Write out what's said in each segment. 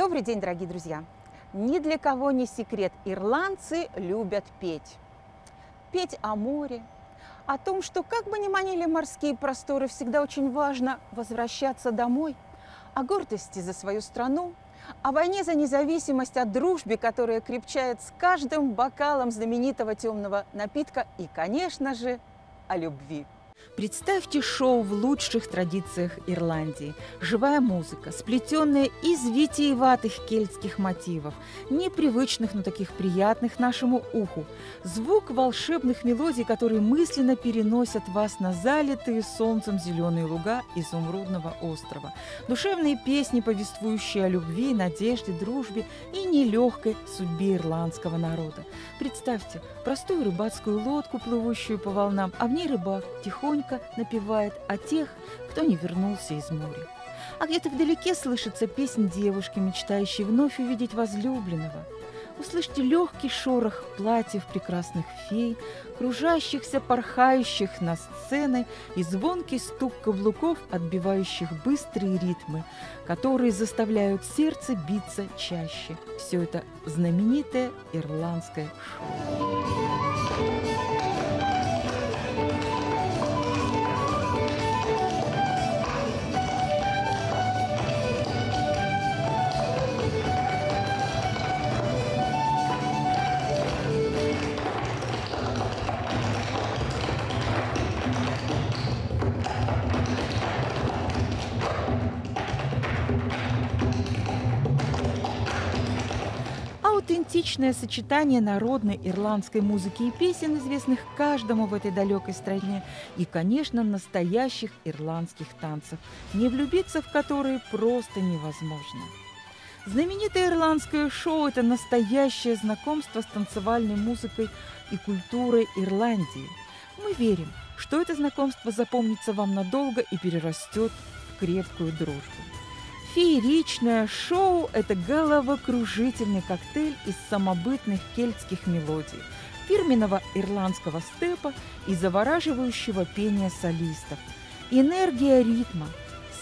Добрый день, дорогие друзья! Ни для кого не секрет, ирландцы любят петь. Петь о море, о том, что как бы ни манили морские просторы, всегда очень важно возвращаться домой, о гордости за свою страну, о войне за независимость, о дружбе, которая крепчает с каждым бокалом знаменитого темного напитка и, конечно же, о любви. Представьте шоу в лучших традициях Ирландии. Живая музыка, сплетенная из витиеватых кельтских мотивов, непривычных, но таких приятных нашему уху. Звук волшебных мелодий, которые мысленно переносят вас на залитые солнцем зеленые луга изумрудного острова. Душевные песни, повествующие о любви, надежде, дружбе и нелегкой судьбе ирландского народа. Представьте простую рыбацкую лодку, плывущую по волнам, а в ней рыбак тихонько тихонько напевает о тех, кто не вернулся из моря. А где-то вдалеке слышится песнь девушки, мечтающей вновь увидеть возлюбленного. Услышьте легкий шорох платьев прекрасных фей, кружащихся, порхающих на сцены и звонкий стук каблуков, отбивающих быстрые ритмы, которые заставляют сердце биться чаще. Все это знаменитое ирландское шоу. Аутентичное сочетание народной ирландской музыки и песен, известных каждому в этой далекой стране, и, конечно, настоящих ирландских танцев, не влюбиться в которые просто невозможно. Знаменитое ирландское шоу – это настоящее знакомство с танцевальной музыкой и культурой Ирландии. Мы верим, что это знакомство запомнится вам надолго и перерастет в крепкую дружбу. Фееричное шоу – это головокружительный коктейль из самобытных кельтских мелодий, фирменного ирландского степа и завораживающего пения солистов. Энергия ритма,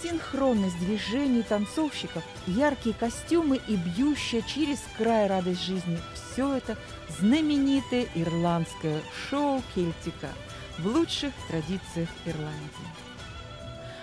синхронность движений танцовщиков, яркие костюмы и бьющая через край радость жизни – все это знаменитое ирландское шоу Кельтика в лучших традициях Ирландии.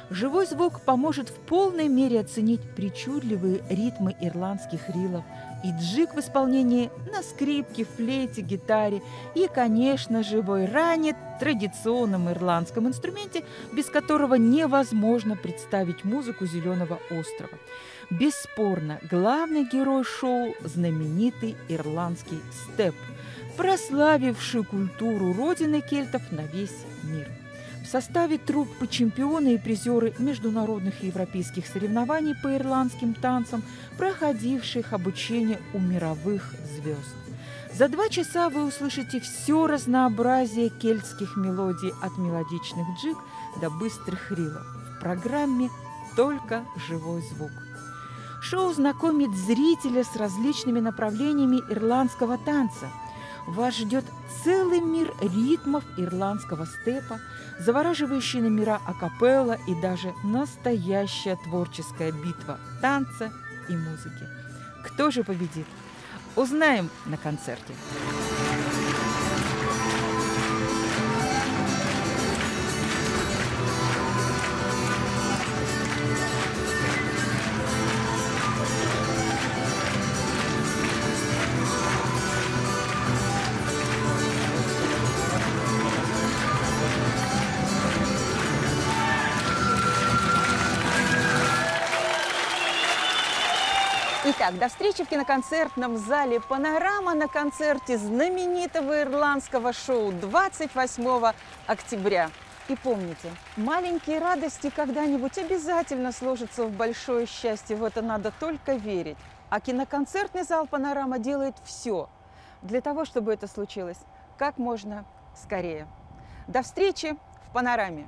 Живой звук поможет в полной мере оценить причудливые ритмы ирландских рилов и джик в исполнении на скрипке, флейте, гитаре и, конечно же, бойране – традиционном ирландском инструменте, без которого невозможно представить музыку Зеленого острова. Бесспорно, главный герой шоу – знаменитый ирландский степ, прославивший культуру родины кельтов на весь мир – в составе труппы чемпионы и призеры международных и европейских соревнований по ирландским танцам, проходивших обучение у мировых звезд. За два часа вы услышите все разнообразие кельтских мелодий от мелодичных джиг до быстрых рилов. В программе только живой звук. Шоу знакомит зрителя с различными направлениями ирландского танца – вас ждет целый мир ритмов ирландского степа, завораживающие номера акапелла и даже настоящая творческая битва танца и музыки. Кто же победит? Узнаем на концерте. Итак, до встречи в киноконцертном зале «Панорама» на концерте знаменитого ирландского шоу 28 октября. И помните, маленькие радости когда-нибудь обязательно сложатся в большое счастье, в это надо только верить. А киноконцертный зал «Панорама» делает все для того, чтобы это случилось как можно скорее. До встречи в «Панораме».